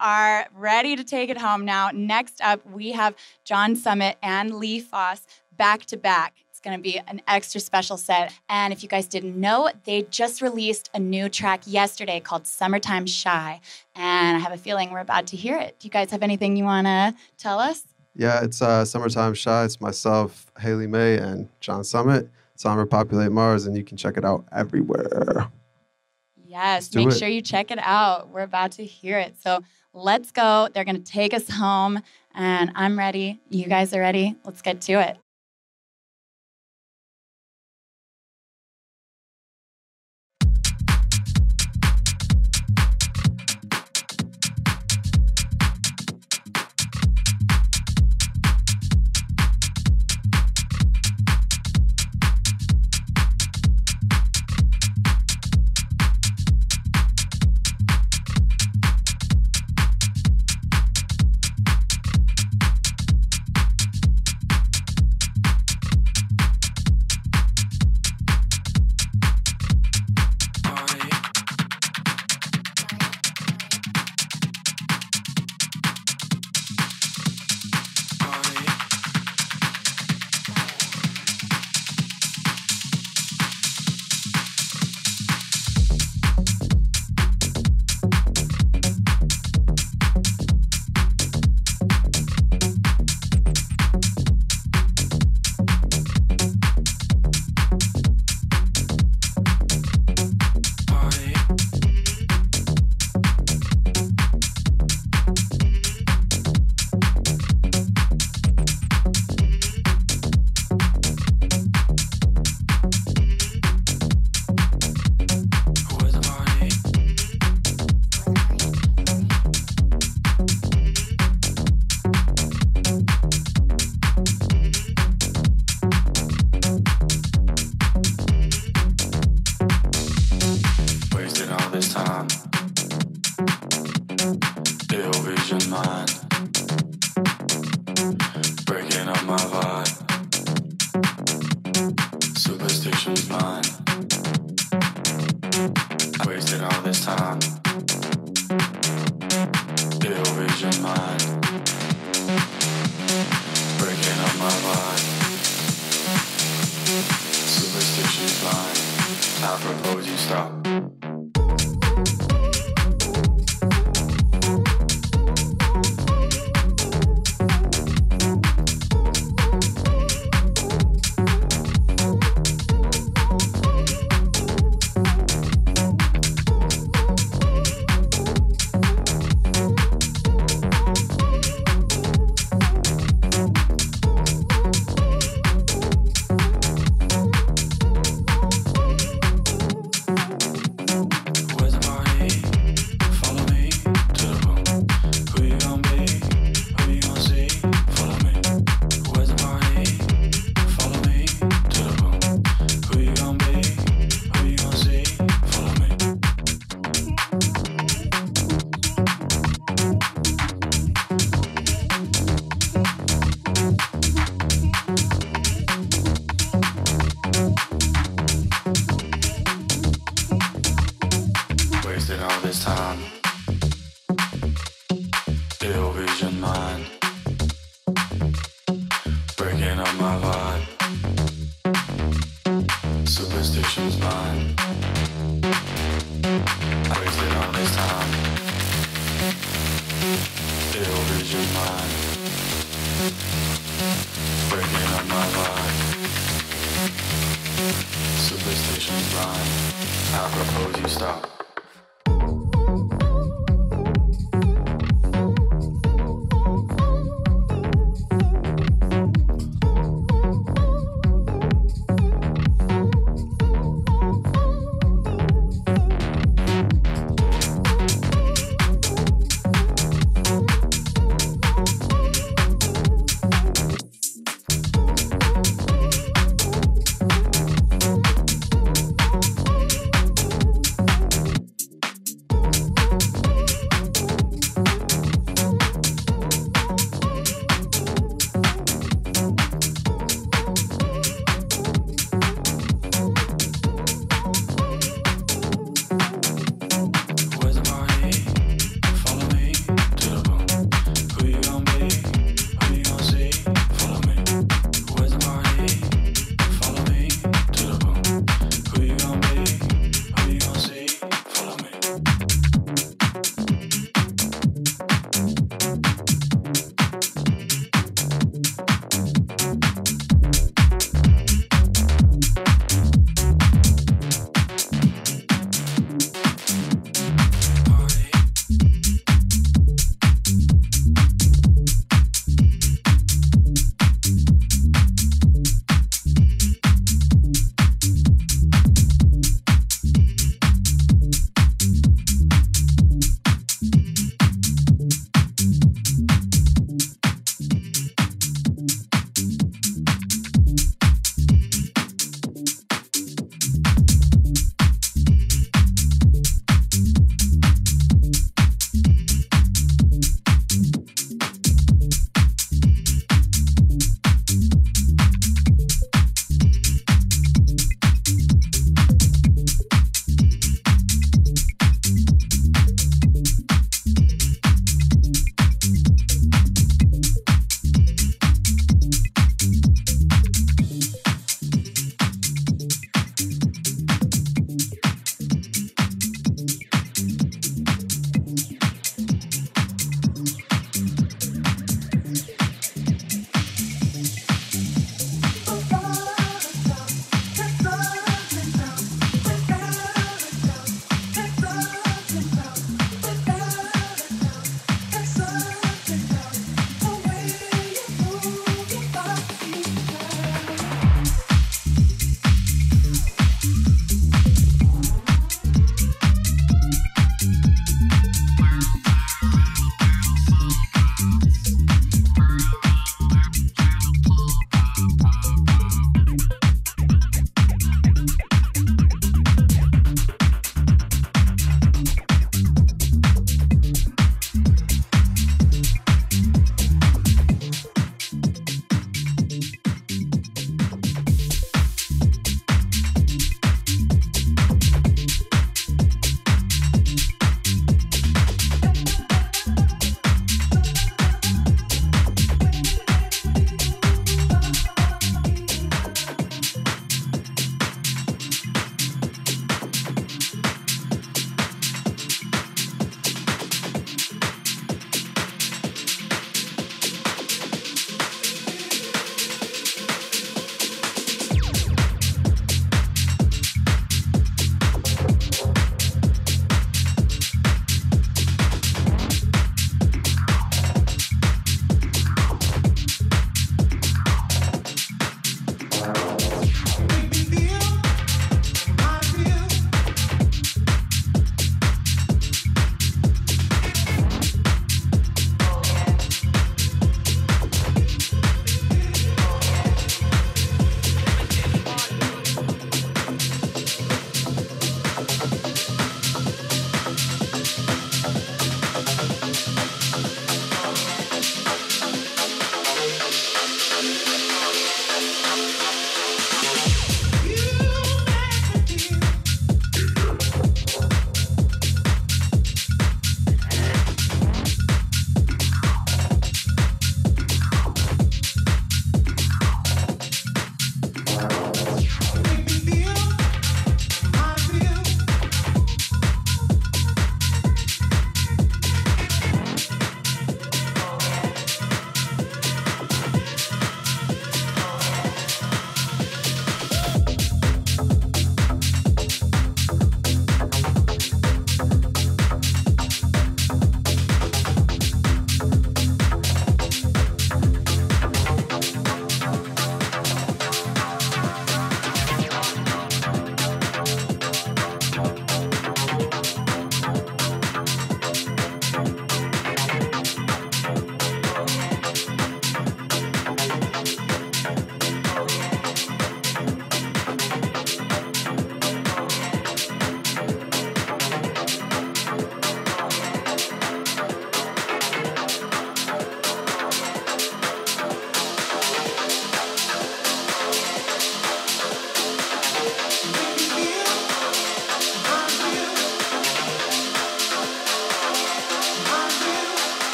are ready to take it home now. Next up, we have John Summit and Lee Foss back to back. It's going to be an extra special set. And if you guys didn't know, they just released a new track yesterday called Summertime Shy. And I have a feeling we're about to hear it. Do you guys have anything you want to tell us? Yeah, it's uh, Summertime Shy. It's myself, Hayley May, and John Summit. It's on Repopulate Mars, and you can check it out everywhere. Yes, make it. sure you check it out. We're about to hear it. So let's go. They're going to take us home, and I'm ready. You guys are ready. Let's get to it.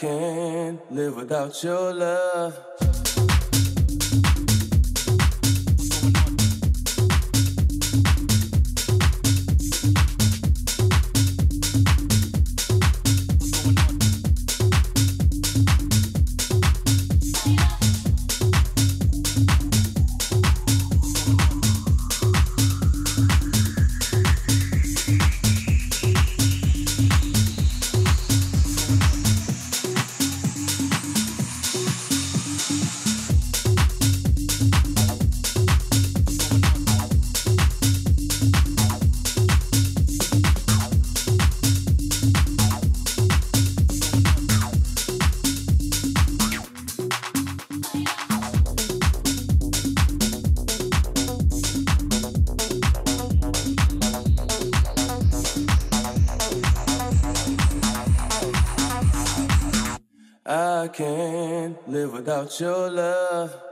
Can't live without your love. Can't live without your love.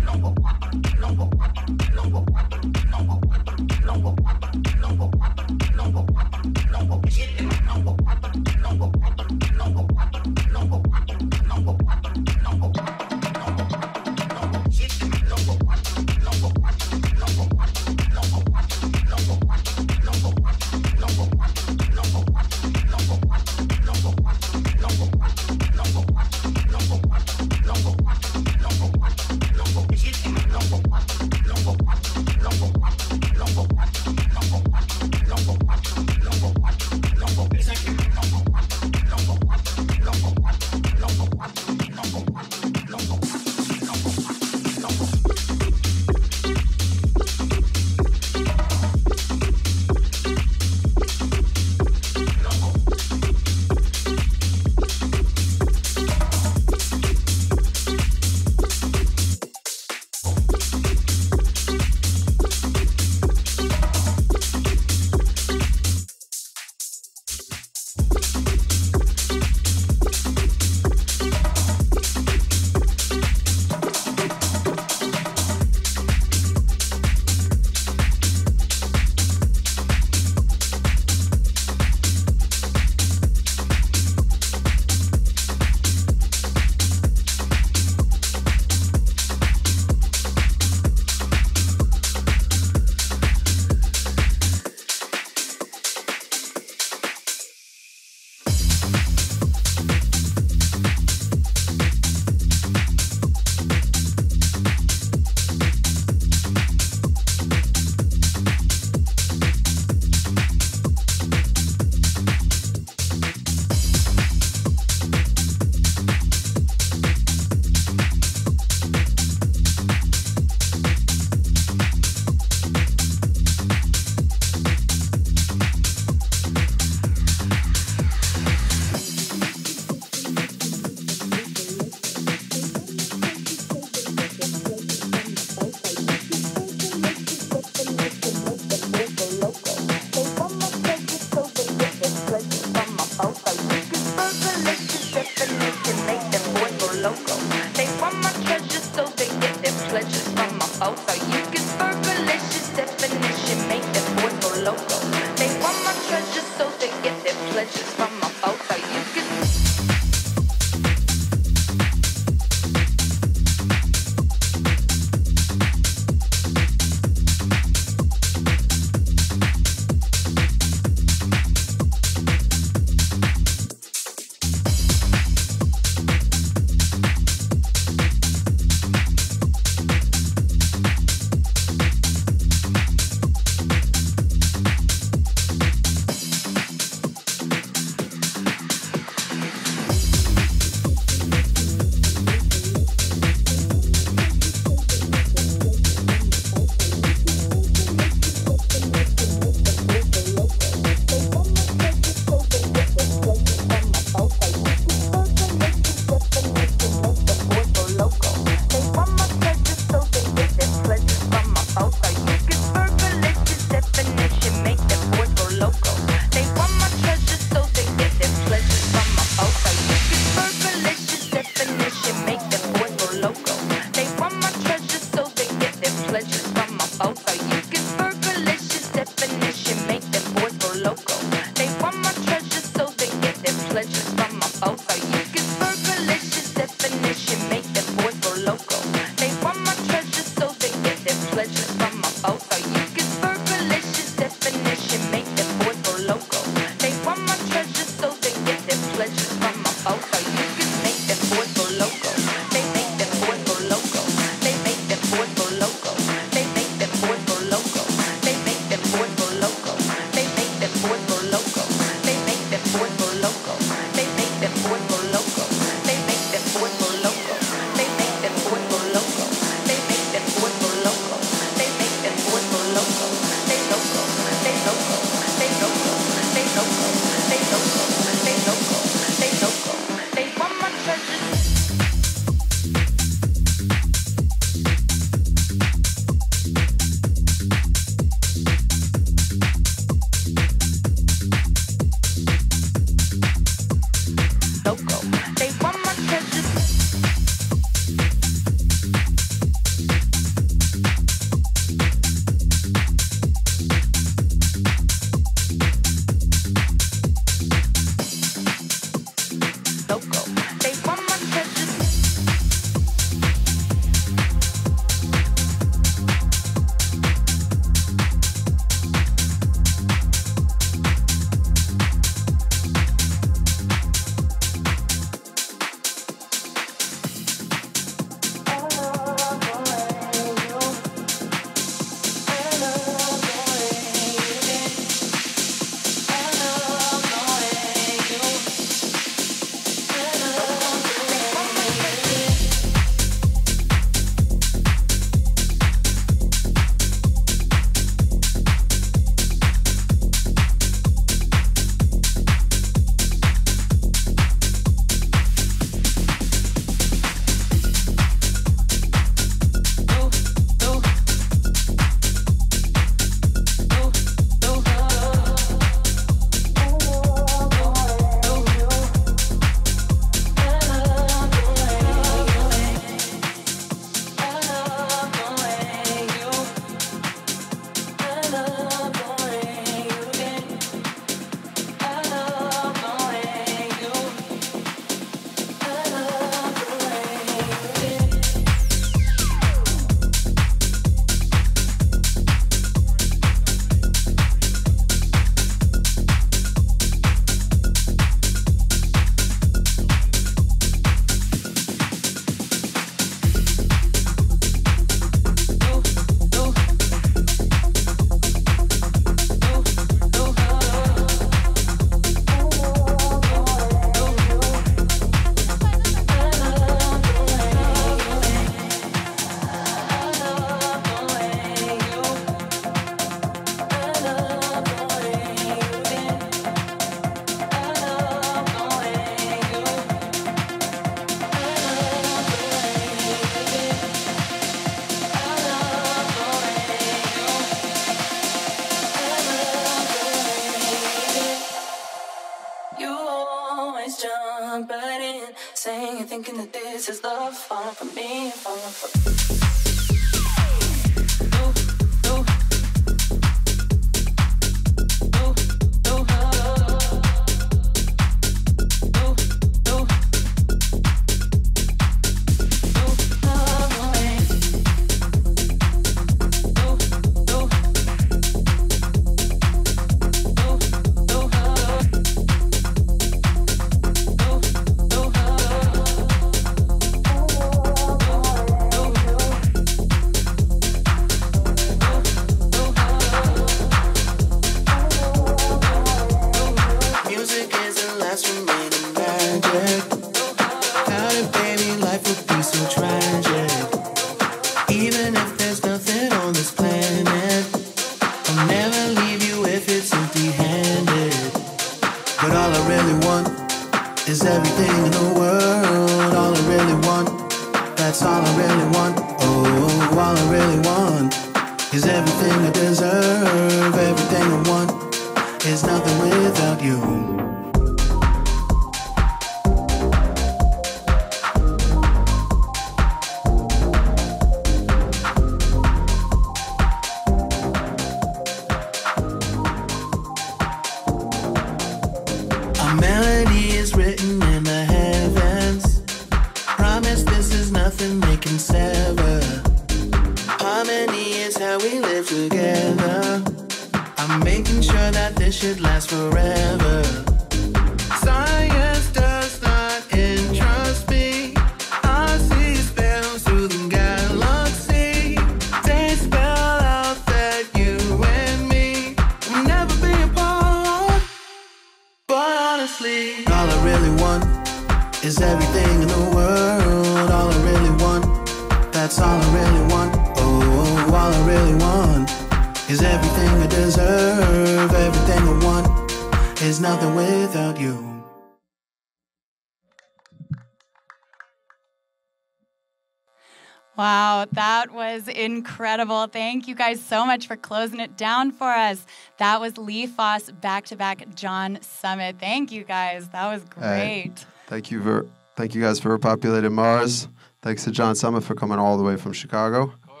Incredible. Thank you guys so much for closing it down for us. That was Lee Foss back to back John Summit. Thank you guys. That was Hey. great. Thank you for thank you guys for repopulating Mars. Thanks to John Summit for coming all the way from Chicago. Of course.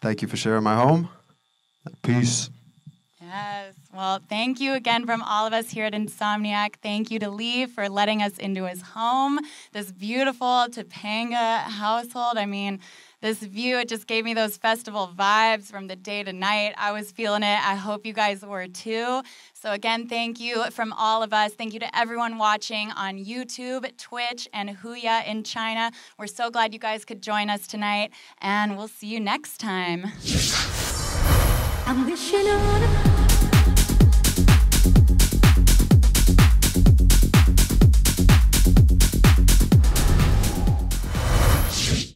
Thank you for sharing my home. Peace. Yes. Well, thank you again from all of us here at Insomniac. Thank you to Lee for letting us into his home, this beautiful Topanga household. I mean, this view, it just gave me those festival vibes from the day to night. I was feeling it. I hope you guys were too. So, again, thank you from all of us. Thank you to everyone watching on YouTube, Twitch, and Huya in China. We're so glad you guys could join us tonight, and we'll see you next time.